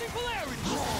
Reversing polarity!